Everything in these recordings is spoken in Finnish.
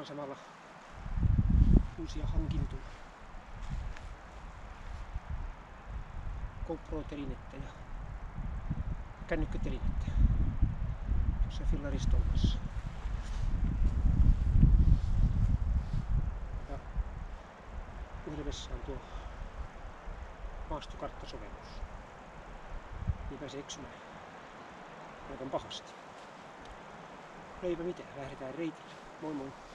Testaan samalla uusia hankintoja. GoPro-telinettä ja kännykkätelinettä tuossa fillaristomassa. Ja puhelimessa on tuo maastokarttasovellus. Niin pääsee eksymään aivan pahasti. No eipä mitään, lähdetään reitille. Moi moi!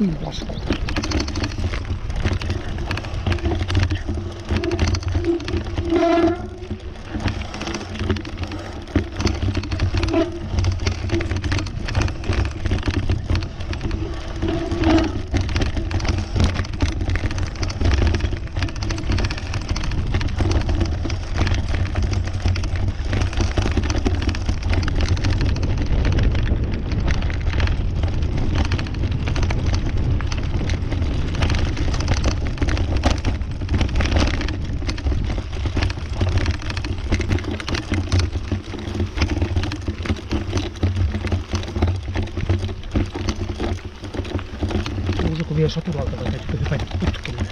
pintas. Vielä sotulalta vai täytyykö hypätä putkelle?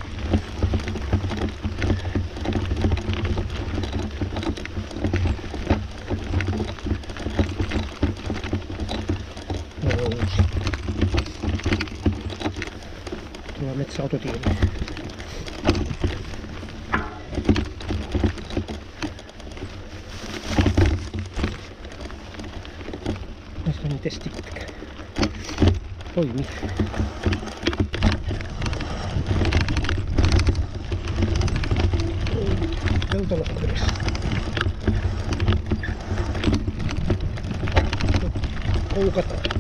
Nousi. Tuolla metsäautotielle. Ensimmäinen testipätkä. Toimii. 多かった。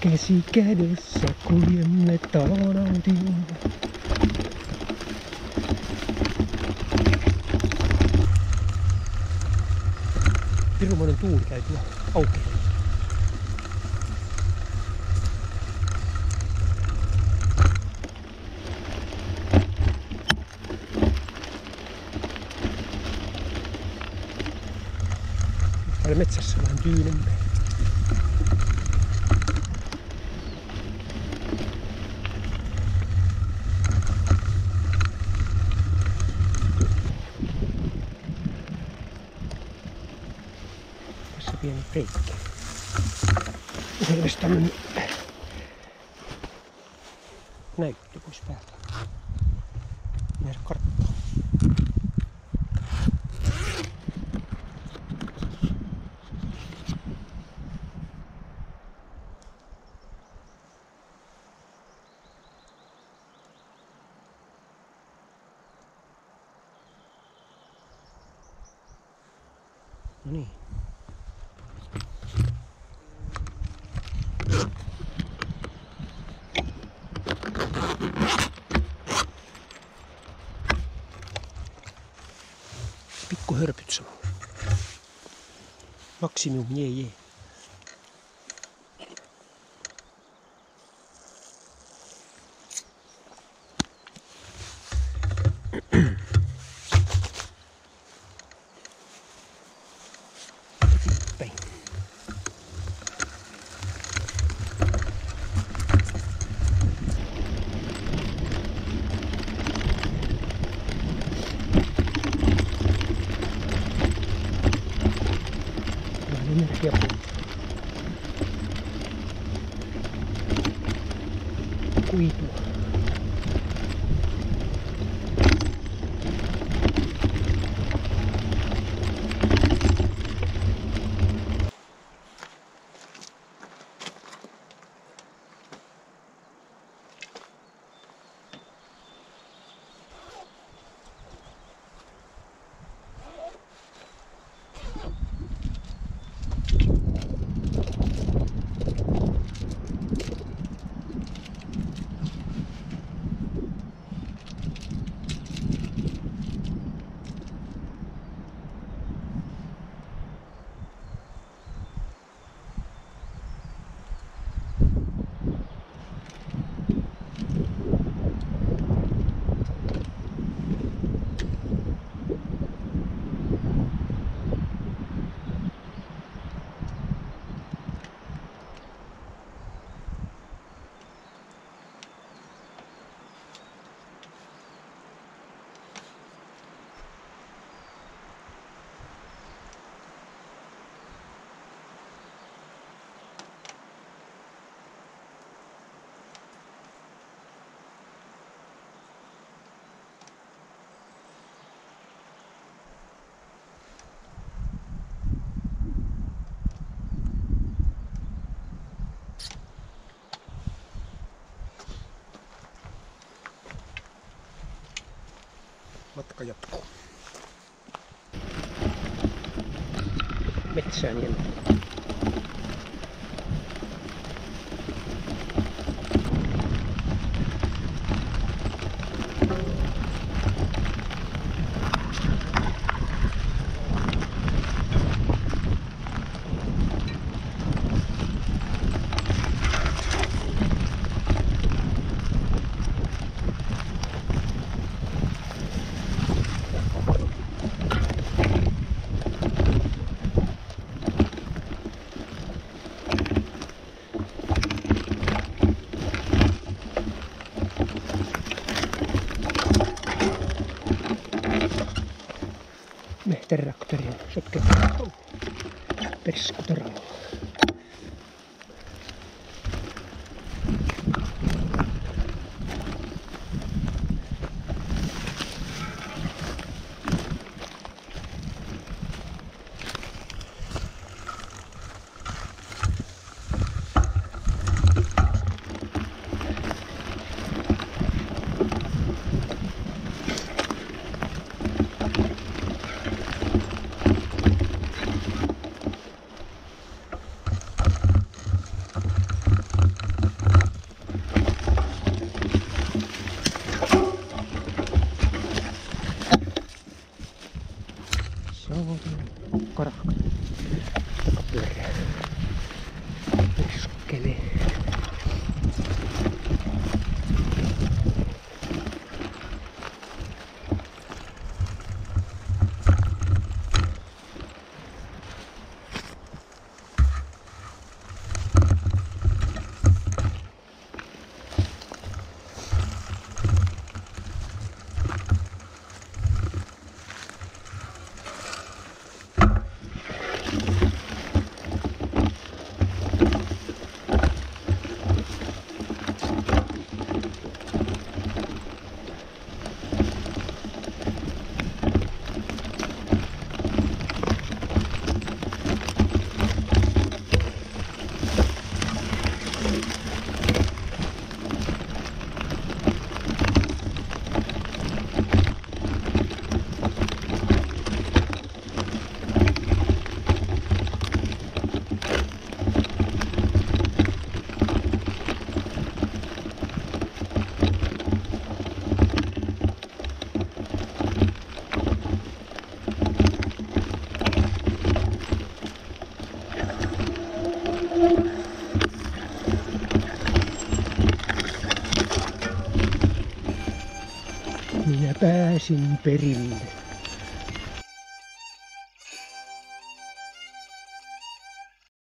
Kesikäädessä kuljemme taanautiin. Hirmoinen tuuli käytyä auki. Täällä metsässä vähän tyynemmöinen. Peikki. Puhelimesta tämmönen näyttö pois päältä. Nähdä karttaa. No niin. maximum. Yeah, yeah. tiempo. かやっぱめっちゃ似合う que le imperil.